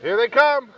Here they come.